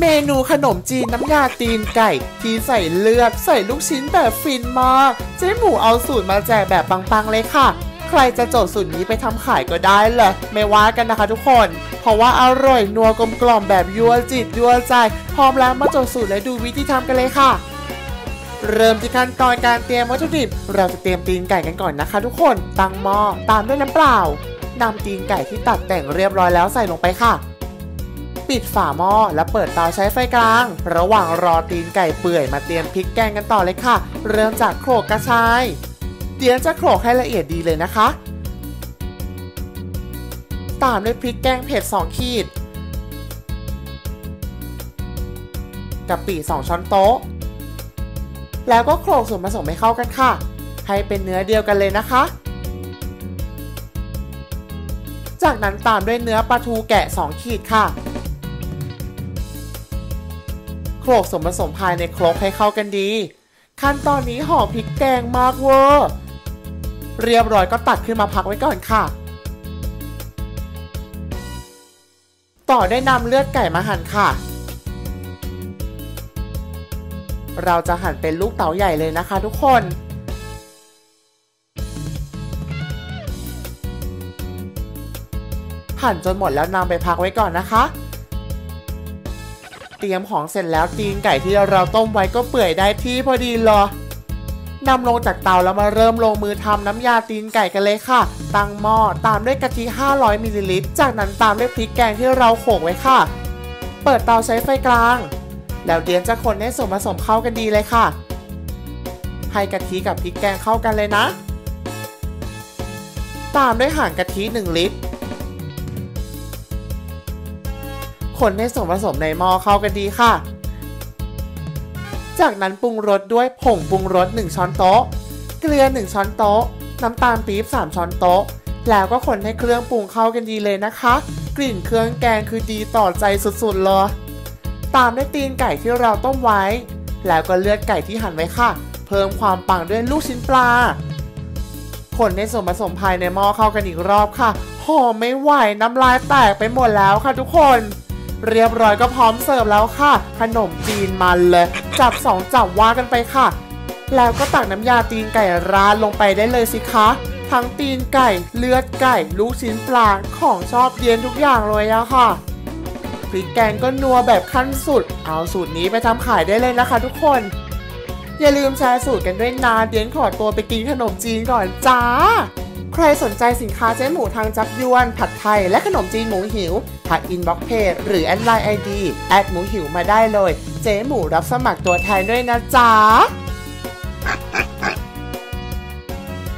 เมนูขนมจีนน้ำยาตีนไก่ ที่ใส่เลือดใส่ลูกชิ้นแบบฟินมากเจ๊หมูเอาสูตรมาแจกแบบปังๆเลยค่ะ ใครจะโจทย์สูตรนี้ไปทำขายก็ได้เลยไม่ว่ากันนะคะทุกคน เพราะว่าอร่อยนัวกลมกล่อมแบบยั่วจิตยั่วใจ พร้อมแล้วมาโจทย์สูตรและดูวิธีทำกันเลยค่ะ เริ่มที่ขั้นตอนการเตรียมวัตถุดิบ เราจะเตรียมตีนไก่กันก่อนนะคะ ทุกคน ตั้งหม้อตามด้วยน้ำเปล่านำตีนไก่ที่ตัดแต่งเรียบร้อยแล้วใส่ลงไปค่ะ ปิดฝาหม้อและเปิดเตาใช้ไฟกลาง ระหว่างรอตีนไก่เปื่อยมาเตรียมพริกแกงกันต่อเลยค่ะ เริ่มจากโขลกกระชาย เดี๋ยวจะโขลกให้ละเอียดดีเลยนะคะ ตามด้วยพริกแกงเผ็ด 2 ขีดกะปิ 2 ช้อนโต๊ะ แล้วก็โขลกส่วนผสมให้เข้ากันค่ะ ให้เป็นเนื้อเดียวกันเลยนะคะ จากนั้นตามด้วยเนื้อปลาทูแกะ 2 ขีดค่ะ โขลกส่วนผสมภายในครกให้เข้ากันดี ขั้นตอนนี้ห่อพริกแกงมากเวอร์เรียบร้อยก็ตัดขึ้นมาพักไว้ก่อนค่ะ ต่อได้นำเลือดไก่มาหั่นค่ะ เราจะหั่นเป็นลูกเต๋าใหญ่เลยนะคะทุกคนหั่นจนหมดแล้วนำไปพักไว้ก่อนนะคะ เตรียมของเสร็จแล้วตีนไก่ที่เราต้มไว้ก็เปื่อยได้ที่พอดีเลยนำลงจากเตาแล้วมาเริ่มลงมือทำน้ำยาตีนไก่กันเลยค่ะ ตั้งหม้อตามด้วยกะทิ 500มิลลิลิตร จากนั้นตามด้วยพริกแกงที่เราโขลกไว้ค่ะ เปิดเตาใช้ไฟกลาง แล้วเดียนจะคนให้ส่วนผสมเข้ากันดีเลยค่ะ ให้กะทิกับพริกแกงเข้ากันเลยนะ ตามด้วยห่างกะทิ 1 ลิตร คนให้ส่วนผสมในหม้อเข้ากันดีค่ะ จากนั้นปรุงรสด้วยผงปรุงรส 1 ช้อนโต๊ะ เกลือ 1 ช้อนโต๊ะ น้ำตาลปี๊บ 3 ช้อนโต๊ะ แล้วก็คนให้เครื่องปรุงเข้ากันดีเลยนะคะ กลิ่นเครื่องแกงคือดีต่อใจสุดๆเลยตามด้วยตีนไก่ที่เราต้มไว้ แล้วก็เลือดไก่ที่หั่นไว้ค่ะ เพิ่มความปังด้วยลูกชิ้นปลาคนในส่วนผสมภายในหม้อเข้ากันอีกรอบค่ะหอมไม่ไหวน้ำลายแตกไปหมดแล้วค่ะทุกคน เรียบร้อยก็พร้อมเสิร์ฟแล้วค่ะ ขนมจีนมันเลยจับสองจับว่ากันไปค่ะ แล้วก็ตักน้ำยาตีนไก่ร้าดลงไปได้เลยสิคะ ทั้งตีนไก่เลือดไก่ ลูกชิ้นปลาของชอบเย็นทุกอย่างเลยอะค่ะพริกแกงก็นัวแบบขั้นสุด เอาสูตรนี้ไปทำขายได้เลยนะคะทุกคน อย่าลืมแชร์สูตรกันด้วยนะเดียนขอตัวไปกินขนมจีนก่อนจ้า ใครสนใจสินค้าเจ๊หมูทางจับยวน ผัดไทย และขนมจีนหมูหิวทัก inbox page หรือ add LINE ID แอดหมูหิวมาได้เลย เจ๊หมูรับสมัครตัวแทนด้วยนะจ๊ะ